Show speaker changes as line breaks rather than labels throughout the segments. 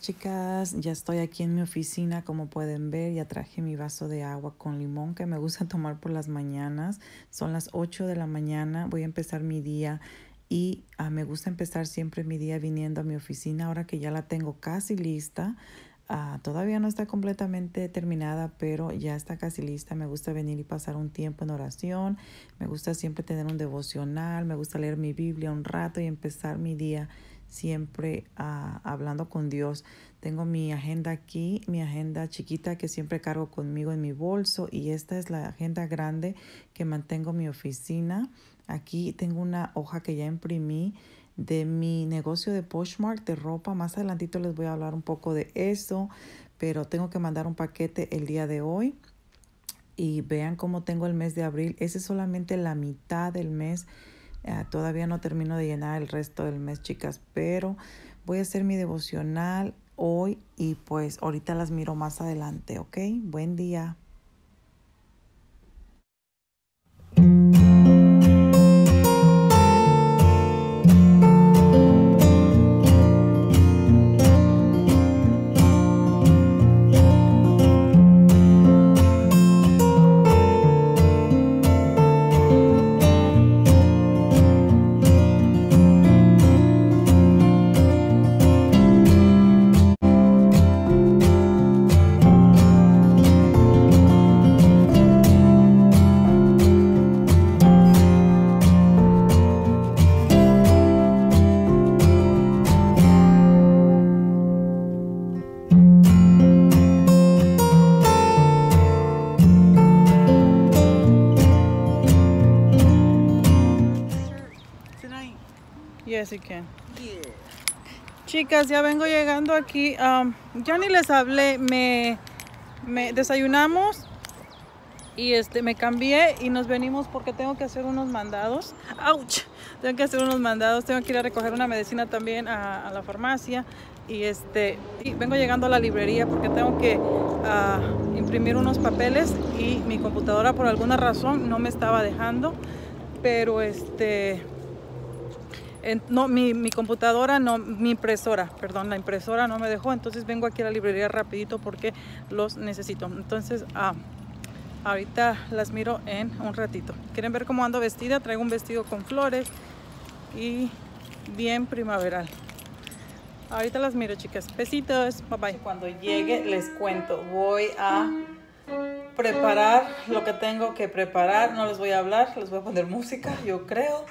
Chicas, ya estoy aquí en mi oficina como pueden ver, ya traje mi vaso de agua con limón que me gusta tomar por las mañanas, son las 8 de la mañana, voy a empezar mi día y ah, me gusta empezar siempre mi día viniendo a mi oficina. Ahora que ya la tengo casi lista, ah, todavía no está completamente terminada pero ya está casi lista, me gusta venir y pasar un tiempo en oración, me gusta siempre tener un devocional, me gusta leer mi Biblia un rato y empezar mi día siempre uh, hablando con Dios. Tengo mi agenda aquí, mi agenda chiquita que siempre cargo conmigo en mi bolso y esta es la agenda grande que mantengo en mi oficina. Aquí tengo una hoja que ya imprimí de mi negocio de Poshmark de ropa. Más adelantito les voy a hablar un poco de eso, pero tengo que mandar un paquete el día de hoy. Y vean cómo tengo el mes de abril. Ese es solamente la mitad del mes Ah, todavía no termino de llenar el resto del mes, chicas, pero voy a hacer mi devocional hoy y pues ahorita las miro más adelante, ¿ok? Buen día. Ya vengo llegando aquí. Um, ya ni les hablé. Me, desayunamos y este me cambié y nos venimos porque tengo que hacer unos mandados. ¡Auch! Tengo que hacer unos mandados. Tengo que ir a recoger una medicina también a, la farmacia. Y este y vengo llegando a la librería porque tengo que uh, imprimir unos papeles y mi computadora por alguna razón no me estaba dejando. Pero este no, mi, mi, computadora, no, mi impresora, perdón, la impresora no me dejó, entonces vengo aquí a la librería rapidito porque los necesito. Entonces, ah, ahorita las miro en un ratito. ¿Quieren ver cómo ando vestida? Traigo un vestido con flores y bien primaveral. Ahorita las miro, chicas. Besitos. Bye bye. Cuando llegue les cuento. Voy a preparar lo que tengo que preparar. No les voy a hablar, les voy a poner música, yo creo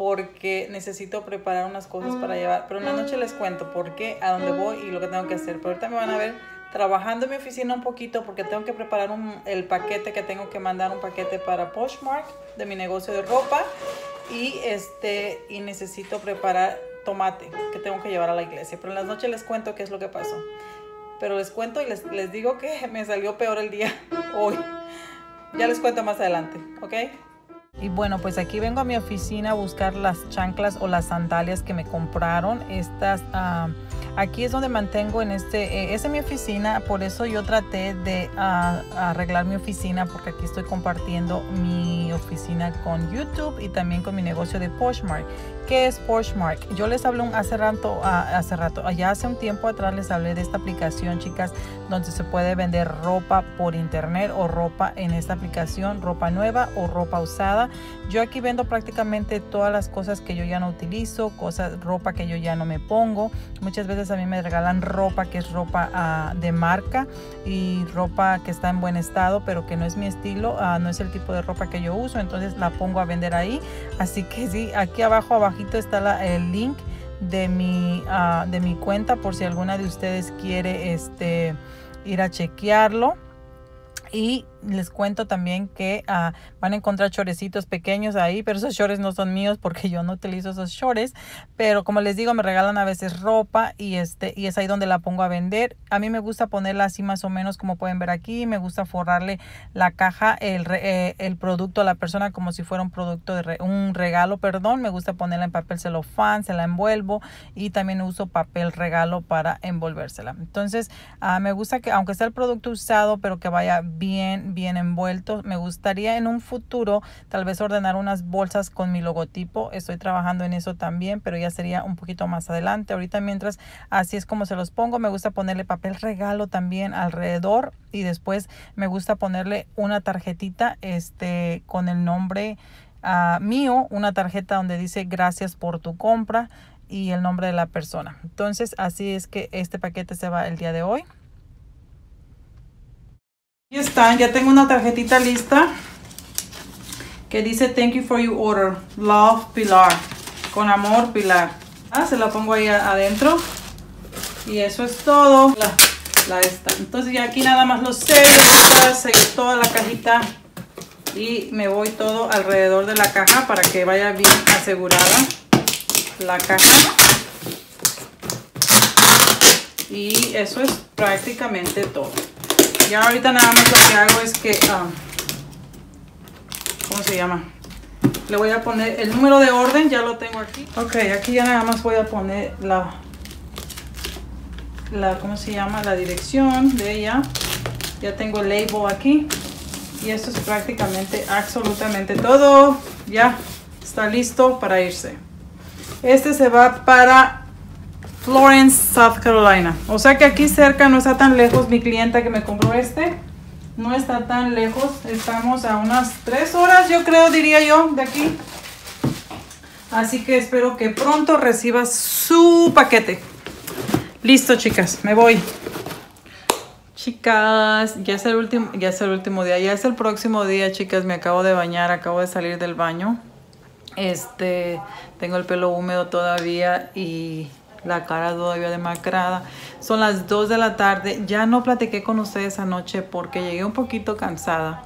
porque necesito preparar unas cosas para llevar. Pero en la noche les cuento por qué, a dónde voy y lo que tengo que hacer. Pero ahorita me van a ver trabajando en mi oficina un poquito porque tengo que preparar el paquete que tengo que mandar, un paquete para Poshmark de mi negocio de ropa. Y, este, y necesito preparar tomate que tengo que llevar a la iglesia. Pero en las noches les cuento qué es lo que pasó. Pero les cuento y les, les digo que me salió peor el día hoy. Ya les cuento más adelante, ¿ok? Y bueno, pues aquí vengo a mi oficina a buscar las chanclas o las sandalias que me compraron. Estas, ah, aquí es donde mantengo en este, eh, es mi oficina, por eso yo traté de ah, arreglar mi oficina porque aquí estoy compartiendo mi oficina con YouTube y también con mi negocio de Poshmark. ¿Qué es Poshmark? Yo les hablé hace rato, ah, hace rato, allá hace un tiempo atrás les hablé de esta aplicación, chicas, donde se puede vender ropa por internet o ropa en esta aplicación, ropa nueva o ropa usada. Yo aquí vendo prácticamente todas las cosas que yo ya no utilizo, cosas, ropa que yo ya no me pongo. Muchas veces a mí me regalan ropa que es ropa ah, de marca y ropa que está en buen estado, pero que no es mi estilo, ah, no es el tipo de ropa que yo uso, entonces la pongo a vender ahí. Así que sí, aquí abajo, abajo está el link de mi, ah, de mi cuenta por si alguna de ustedes quiere este, ir a chequearlo. Y les cuento también que ah, van a encontrar chorecitos pequeños ahí, pero esos shorts no son míos porque yo no utilizo esos shorts. Pero como les digo, me regalan a veces ropa y, este, y es ahí donde la pongo a vender. A mí me gusta ponerla así más o menos como pueden ver aquí. Me gusta forrarle la caja, el, eh, el producto a la persona como si fuera un producto de un regalo, perdón. Me gusta ponerla en papel celofán, se la envuelvo y también uso papel regalo para envolvérsela. Entonces, ah, me gusta que aunque sea el producto usado, pero que vaya bien bien, bien envuelto. Me gustaría en un futuro tal vez ordenar unas bolsas con mi logotipo. Estoy trabajando en eso también, pero ya sería un poquito más adelante. Ahorita mientras así es como se los pongo. Me gusta ponerle papel regalo también alrededor y después me gusta ponerle una tarjetita este, con el nombre uh, mío, una tarjeta donde dice gracias por tu compra y el nombre de la persona. Entonces así es que este paquete se va el día de hoy. Aquí están, ya tengo una tarjetita lista que dice thank you for your order, love Pilar, con amor Pilar. Ah, se la pongo ahí adentro y eso es todo. La, esta. Entonces ya aquí nada más los sellos, toda la cajita y me voy todo alrededor de la caja para que vaya bien asegurada la caja. Y eso es prácticamente todo. Ya ahorita nada más lo que hago es que, um, ¿cómo se llama? Le voy a poner el número de orden, ya lo tengo aquí. Ok, aquí ya nada más voy a poner la, la ¿cómo se llama? La dirección de ella. Ya tengo el label aquí. Y esto es prácticamente absolutamente todo. Ya está listo para irse. Este se va para Florence, South Carolina. O sea que aquí cerca no está tan lejos mi clienta que me compró este. No está tan lejos. Estamos a unas tres horas, yo creo, diría yo, de aquí. Así que espero que pronto reciba su paquete. Listo, chicas, me voy. Chicas, ya es el último, ya es el último día, ya es el próximo día, chicas. Me acabo de bañar, acabo de salir del baño. Este, tengo el pelo húmedo todavía y la cara todavía demacrada. Son las 2 de la tarde. Ya no platiqué con ustedes anoche porque llegué un poquito cansada.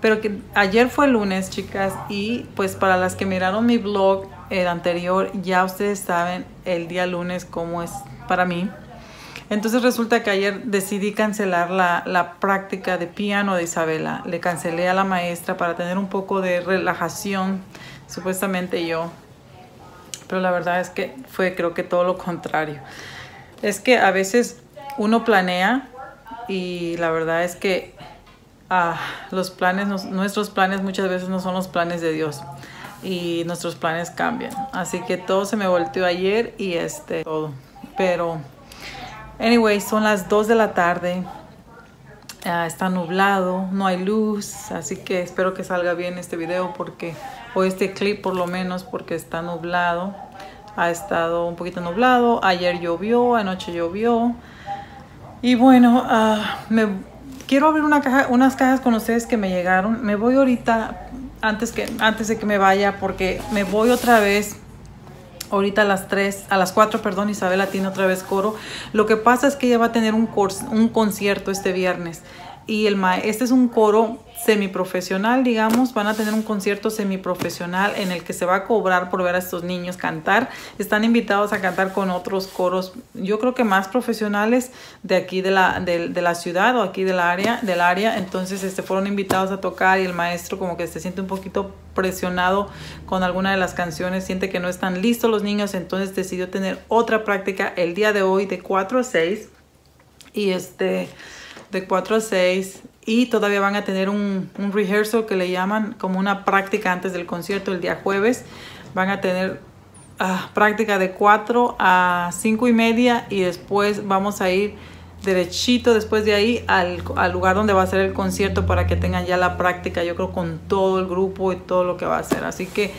Pero que ayer fue lunes, chicas, y pues para las que miraron mi blog el anterior, ya ustedes saben el día lunes cómo es para mí. Entonces resulta que ayer decidí cancelar la, la, práctica de piano de Isabela. Le cancelé a la maestra para tener un poco de relajación, supuestamente yo pero la verdad es que fue creo que todo lo contrario. Es que a veces uno planea y la verdad es que ah, los planes, nuestros planes muchas veces no son los planes de Dios y nuestros planes cambian. Así que todo se me volteó ayer y este todo. Pero, anyway, son las 2 de la tarde. Está nublado, no hay luz, así que espero que salga bien este video porque o este clip por lo menos porque está nublado. Ha estado un poquito nublado ayer llovió anoche llovió. Y bueno ah, me quiero abrir una caja unas cajas con ustedes que me llegaron. Me voy ahorita antes que antes de que me vaya porque me voy otra vez ahorita a las 3, a las 4, perdón, Isabela tiene otra vez coro. Lo que pasa es que ella va a tener un, un concierto este viernes y el este es un coro semiprofesional, digamos, van a tener un concierto semiprofesional en el que se va a cobrar por ver a estos niños cantar. Están invitados a cantar con otros coros, yo creo que más profesionales de aquí de la, de, la ciudad o aquí del área, del área. Entonces este, fueron invitados a tocar y el maestro como que se siente un poquito presionado con alguna de las canciones, siente que no están listos los niños, entonces decidió tener otra práctica el día de hoy de 4 a 6 y este de 4 a 6 y todavía van a tener un, un rehearsal que le llaman como una práctica antes del concierto el día jueves. Van a tener ah, práctica de 4 a 5 y media y después vamos a ir derechito después de ahí al, al, lugar donde va a ser el concierto para que tengan ya la práctica, yo creo con todo el grupo y todo lo que va a hacer. Así que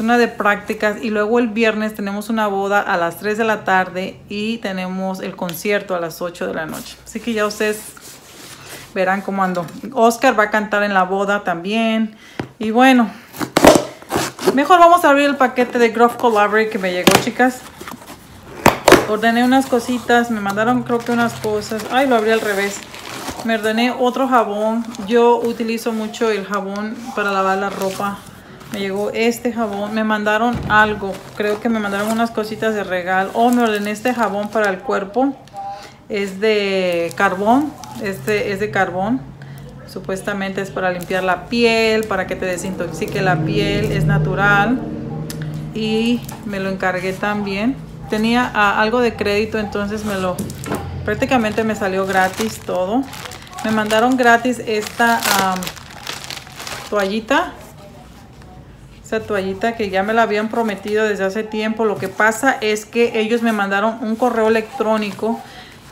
una de prácticas y luego el viernes tenemos una boda a las 3 de la tarde y tenemos el concierto a las 8 de la noche. Así que ya ustedes Verán cómo ando. Oscar va a cantar en la boda también. Y bueno, mejor vamos a abrir el paquete de Grove Collaborate que me llegó, chicas. Ordené unas cositas, me mandaron creo que unas cosas. Ay, lo abrí al revés. Me ordené otro jabón. Yo utilizo mucho el jabón para lavar la ropa. Me llegó este jabón. Me mandaron algo. Creo que me mandaron unas cositas de regalo. Oh, me ordené este jabón para el cuerpo es de carbón, este es de carbón. Supuestamente es para limpiar la piel, para que te desintoxique la piel, es natural. Y me lo encargué también. Tenía ah, algo de crédito, entonces me lo prácticamente me salió gratis todo. me mandaron gratis esta toallita. Esta toallita que ya me la habían prometido desde hace tiempo. Lo que pasa es que ellos me mandaron un correo electrónico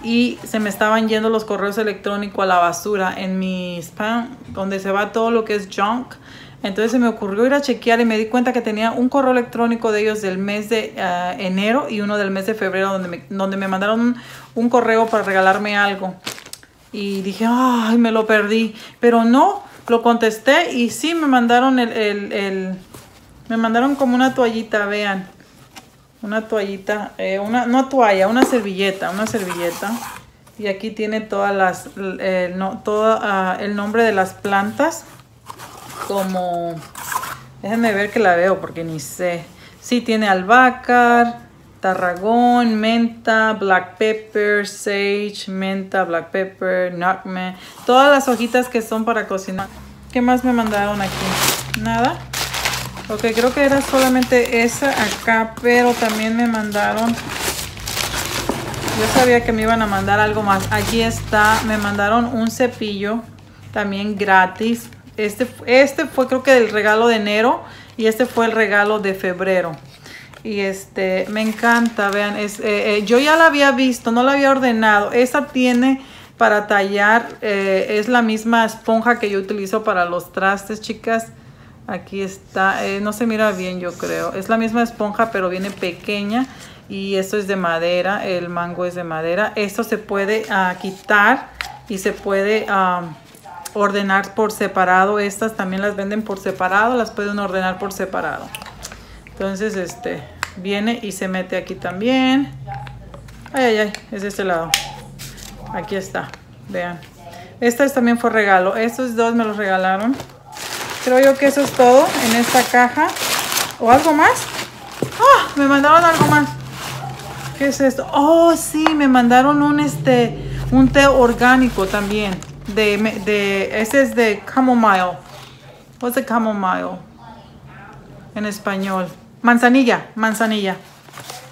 y se me estaban yendo los correos electrónicos a la basura en mi spam, donde se va todo lo que es junk. Entonces se me ocurrió ir a chequear y me di cuenta que tenía un correo electrónico de ellos del mes de ah, enero y uno del mes de febrero donde me, donde me mandaron un, correo para regalarme algo. Y dije, ay, me lo perdí. Pero no, lo contesté y sí me mandaron el, el, me mandaron como una toallita, vean. Una toallita, eh, una, no toalla, una servilleta, una servilleta. Y aquí tiene todas las, no, todo ah, el nombre de las plantas como... Déjenme ver que la veo porque ni sé. Sí, tiene albahaca, tarragón, menta, black pepper, sage, menta, black pepper, nutmeg. Todas las hojitas que son para cocinar. ¿Qué más me mandaron aquí? Nada. Ok, creo que era solamente esa acá, pero también me mandaron... Yo sabía que me iban a mandar algo más. Aquí está, me mandaron un cepillo también gratis este, este fue creo que el regalo de enero y este fue el regalo de febrero. Y este, me encanta, vean, eh, eh, yo ya la había visto, no la había ordenado. Esta tiene para tallar, eh, es la misma esponja que yo utilizo para los trastes, chicas. Aquí está, no se mira bien yo creo. Es la misma esponja pero viene pequeña y esto es de madera, el mango es de madera. Esto se puede ah, quitar y se puede... Ah, ordenar por separado. Estas también las venden por separado, las pueden ordenar por separado. Entonces, este viene y se mete aquí también. Ay, ay, ay, es de este lado. Aquí está, vean. Esta también fue regalo. Estos dos me los regalaron. Creo yo que eso es todo en esta caja. ¿O algo más? ¡Ah! Me mandaron algo más. ¿Qué es esto? Oh, sí, me mandaron un, este, un té orgánico también de, de este es de chamomile. What's the chamomile? En español. Manzanilla, manzanilla.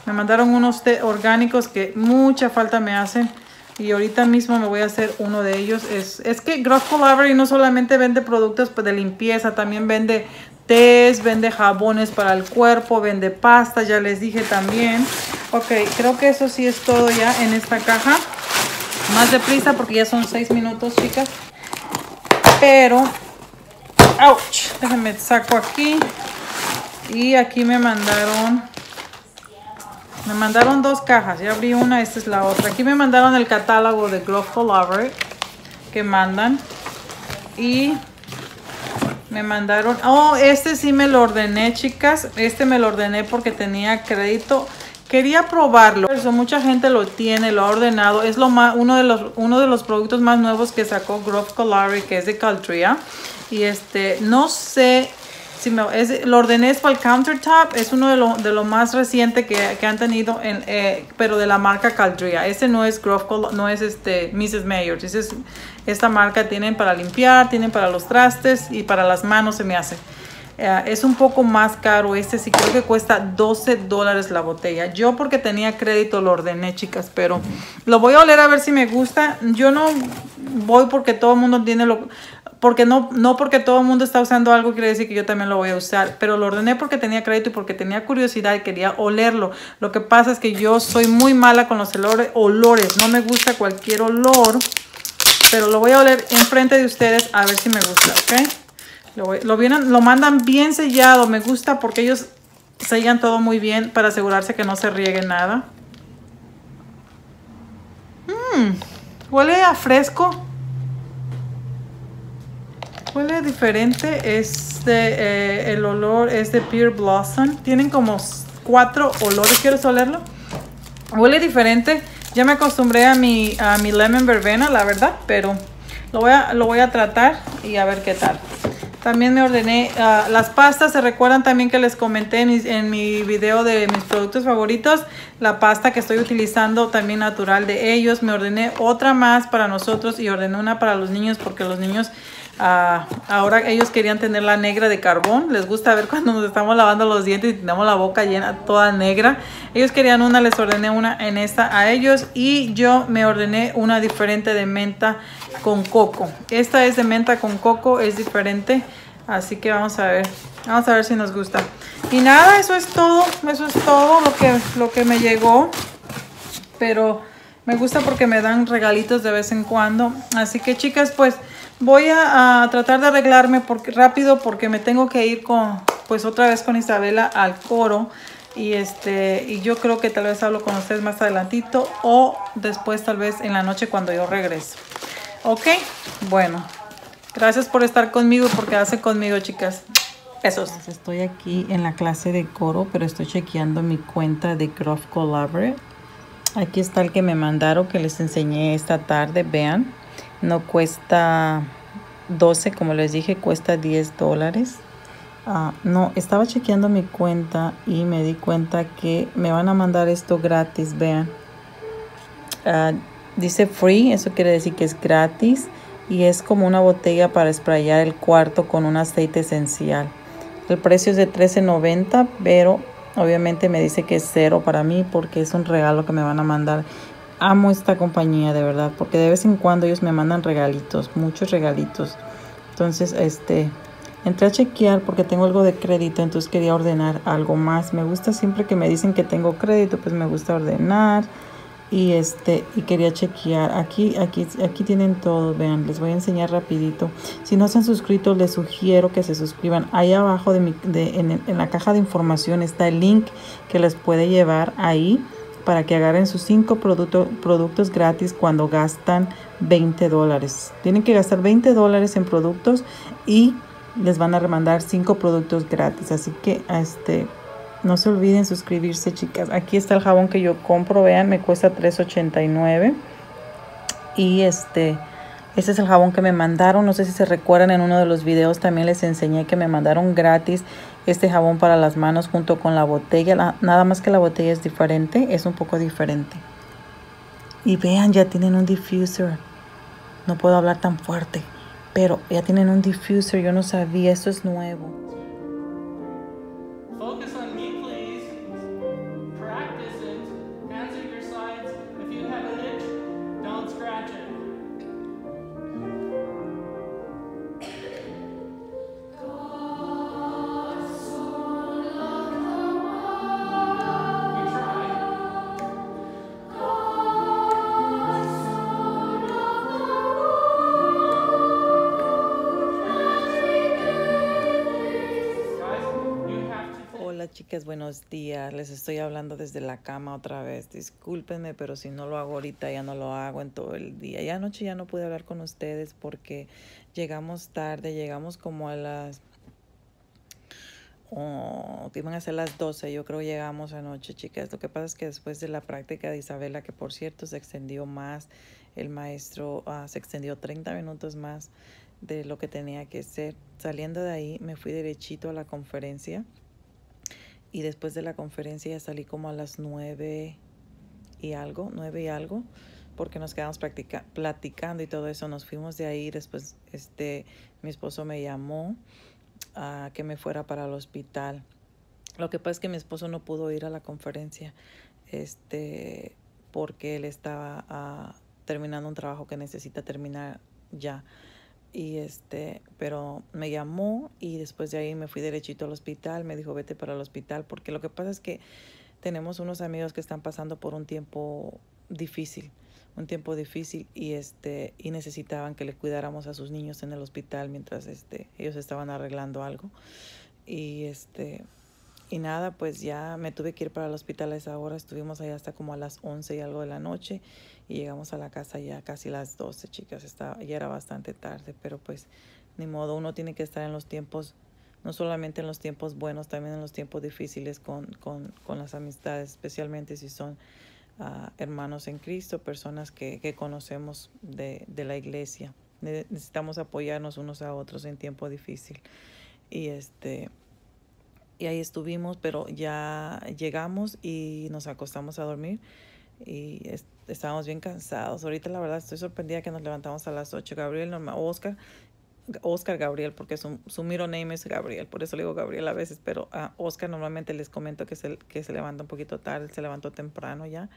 Me mandaron unos té orgánicos que mucha falta me hacen. Y ahorita mismo me voy a hacer uno de ellos. Es, es que Growth Collaborative no solamente vende productos pues, de limpieza, también vende tés, vende jabones para el cuerpo, vende pasta, ya les dije también. Ok, creo que eso sí es todo ya en esta caja más deprisa porque ya son seis minutos, chicas. Pero, ouch, déjenme saco aquí. Y aquí me mandaron, me mandaron dos cajas. Ya abrí una, esta es la otra. Aquí me mandaron el catálogo de Growth Lover que mandan. Y me mandaron, oh, este sí me lo ordené, chicas. Este me lo ordené porque tenía crédito Quería probarlo. Eso, mucha gente lo tiene, lo ha ordenado. Es lo más, uno, de los, uno de los productos más nuevos que sacó Grove Colari, que es de Caltria. Y este, no sé si me, lo ordené es para el countertop. Es uno de lo, de lo más reciente que, que han tenido, en, eh, pero de la marca Caldria. Este no es Grove no es este Mrs. Mayors. es, esta marca tienen para limpiar, tienen para los trastes y para las manos se me hace. Eh, es un poco más caro este, sí creo que cuesta 12 dólares la botella. Yo porque tenía crédito lo ordené, chicas, pero lo voy a oler a ver si me gusta. Yo no voy porque todo el mundo tiene lo... Porque no, no porque todo el mundo está usando algo quiere decir que yo también lo voy a usar. Pero lo ordené porque tenía crédito y porque tenía curiosidad y quería olerlo. Lo que pasa es que yo soy muy mala con los olores. No me gusta cualquier olor. Pero lo voy a oler enfrente de ustedes a ver si me gusta, ¿ok? Lo, vienen, lo mandan bien sellado. Me gusta porque ellos sellan todo muy bien para asegurarse que no se riegue nada. Mmm, huele a fresco. Huele diferente. Es eh, el olor es de Pure Blossom. Tienen como cuatro olores. ¿Quieres olerlo? Huele diferente. Ya me acostumbré a mi, a mi lemon verbena, la verdad. Pero lo voy a, lo voy a tratar y a ver qué tal. También me ordené ah, las pastas. Se recuerdan también que les comenté en, mi video de mis productos favoritos. La pasta que estoy utilizando también natural de ellos. Me ordené otra más para nosotros y ordené una para los niños porque los niños Ah, ahora ellos querían tener la negra de carbón. Les gusta ver cuando nos estamos lavando los dientes y tenemos la boca llena toda negra. Ellos querían una, les ordené una en esta a ellos y yo me ordené una diferente de menta con coco. Esta es de menta con coco, es diferente. Así que vamos a ver, vamos a ver si nos gusta. Y nada, eso es todo, eso es todo lo que, lo que me llegó. Pero me gusta porque me dan regalitos de vez en cuando. Así que chicas, pues voy a, tratar de arreglarme porque, rápido porque me tengo que ir con, pues otra vez con Isabela al coro. Y, este, y yo creo que tal vez hablo con ustedes más adelantito o después tal vez en la noche cuando yo regreso. ¿Ok? Bueno, gracias por estar conmigo y por quedarse conmigo, chicas. Besos. Estoy aquí en la clase de coro, pero estoy chequeando mi cuenta de Grove Collaborate. Aquí está el que me mandaron que les enseñé esta tarde. Vean, no cuesta 12, como les dije, cuesta 10 dólares. Ah, no, estaba chequeando mi cuenta y me di cuenta que me van a mandar esto gratis. Vean, ah, dice free, eso quiere decir que es gratis y es como una botella para sprayar el cuarto con un aceite esencial. El precio es de $13.90, pero Obviamente me dice que es cero para mí porque es un regalo que me van a mandar. Amo esta compañía de verdad porque de vez en cuando ellos me mandan regalitos, muchos regalitos. Entonces, este, entré a chequear porque tengo algo de crédito, entonces quería ordenar algo más. Me gusta siempre que me dicen que tengo crédito, pues me gusta ordenar y este y quería chequear aquí aquí aquí tienen todo vean les voy a enseñar rapidito si no se han suscrito les sugiero que se suscriban ahí abajo de mi de, en, en, la caja de información está el link que les puede llevar ahí para que agarren sus cinco productos productos gratis cuando gastan 20 dólares tienen que gastar 20 dólares en productos y les van a remandar cinco productos gratis así que este no se olviden suscribirse, chicas. Aquí está el jabón que yo compro. Vean, me cuesta $3.89. Y este, este es el jabón que me mandaron. No sé si se recuerdan en uno de los videos también les enseñé que me mandaron gratis este jabón para las manos junto con la botella. nada más que la botella es diferente, es un poco diferente. Y vean, ya tienen un diffuser. No puedo hablar tan fuerte, pero ya tienen un diffuser. Yo no sabía, esto es nuevo. Buenos días. Les estoy hablando desde la cama otra vez. Discúlpenme, pero si no lo hago ahorita, ya no lo hago en todo el día. Ya anoche ya no pude hablar con ustedes porque llegamos tarde, llegamos como a las... Oh, iban a ser las 12, yo creo llegamos anoche, chicas. Lo que pasa es que después de la práctica de Isabela, que por cierto se extendió más, el maestro uh, se extendió 30 minutos más de lo que tenía que ser. Saliendo de ahí, me fui derechito a la conferencia y después de la conferencia ya salí como a las nueve y algo, nueve y algo, porque nos quedamos platicando y todo eso. Nos fuimos de ahí. Después, este, mi esposo me llamó a que me fuera para el hospital. Lo que pasa es que mi esposo no pudo ir a la conferencia, este, porque él estaba uh, terminando un trabajo que necesita terminar ya y este, pero me llamó y después de ahí me fui derechito al hospital, me dijo vete para el hospital, porque lo que pasa es que tenemos unos amigos que están pasando por un tiempo difícil, un tiempo difícil y este, y necesitaban que le cuidáramos a sus niños en el hospital mientras este, ellos estaban arreglando algo. Y este, y nada, pues ya me tuve que ir para el hospital a esa hora, estuvimos ahí hasta como a las 11 y algo de la noche y llegamos a la casa ya casi las 12, chicas, estaba, ya era bastante tarde, pero pues ni modo, uno tiene que estar en los tiempos, no solamente en los tiempos buenos, también en los tiempos difíciles con, con, con las amistades, especialmente si son uh, hermanos en Cristo, personas que, que conocemos de, de la iglesia. Necesitamos apoyarnos unos a otros en tiempo difícil. Y este y ahí estuvimos, pero ya llegamos y nos acostamos a dormir y estábamos bien cansados. Ahorita la verdad estoy sorprendida que nos levantamos a las 8. Gabriel, normal, Oscar Oscar Gabriel, porque su, su miro name es Gabriel, por eso le digo Gabriel a veces, pero a Oscar normalmente les comento que se, que se levanta un poquito tarde, se levantó temprano ya,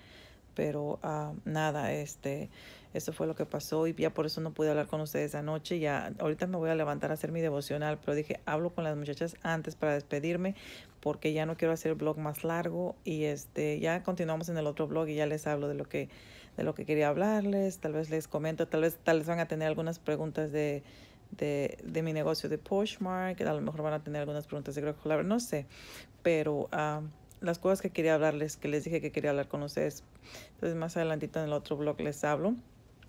pero uh, nada, este, eso fue lo que pasó y ya por eso no pude hablar con ustedes anoche, ya ahorita me voy a levantar a hacer mi devocional, pero dije, hablo con las muchachas antes para despedirme, porque ya no quiero hacer el blog más largo y este, ya continuamos en el otro blog y ya les hablo de lo que de lo que quería hablarles, tal vez les comento, tal vez, tal vez van a tener algunas preguntas de, de, de mi negocio de Poshmark, a lo mejor van a tener algunas preguntas de Greg no sé, pero uh, las cosas que quería hablarles, que les dije que quería hablar con ustedes, entonces más adelantito en el otro blog les hablo.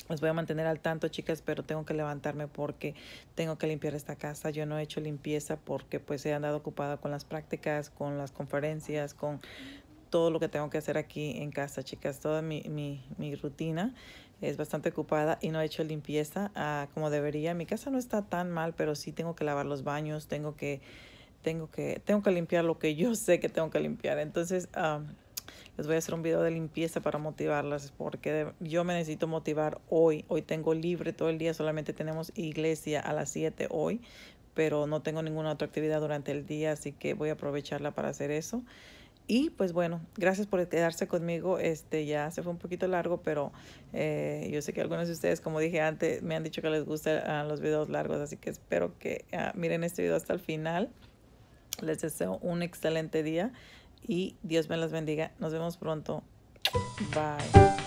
Les voy a mantener al tanto, chicas, pero tengo que levantarme porque tengo que limpiar esta casa. Yo no he hecho limpieza porque pues he andado ocupada con las prácticas, con las conferencias, con todo lo que tengo que hacer aquí en casa, chicas. Toda mi, mi, mi rutina es bastante ocupada y no he hecho limpieza uh, como debería. Mi casa no está tan mal, pero sí tengo que lavar los baños, tengo que, tengo que, tengo que limpiar lo que yo sé que tengo que limpiar. Entonces, um, les voy a hacer un video de limpieza para motivarlas porque yo me necesito motivar hoy. Hoy tengo libre todo el día, solamente tenemos iglesia a las 7 hoy, pero no tengo ninguna otra actividad durante el día, así que voy a aprovecharla para hacer eso. Y pues bueno, gracias por quedarse conmigo. Este ya se fue un poquito largo, pero eh, yo sé que algunos de ustedes, como dije antes, me han dicho que les gustan uh, los videos largos, así que espero que uh, miren este video hasta el final. Les deseo un excelente día y Dios me las bendiga. Nos vemos pronto. Bye.